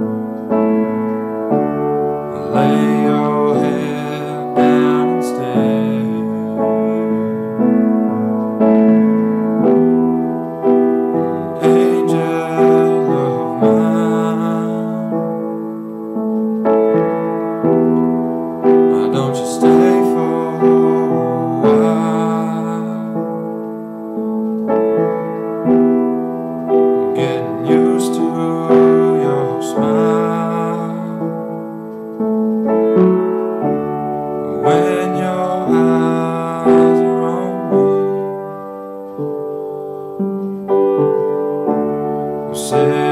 Amen. when your eyes are on me. You say.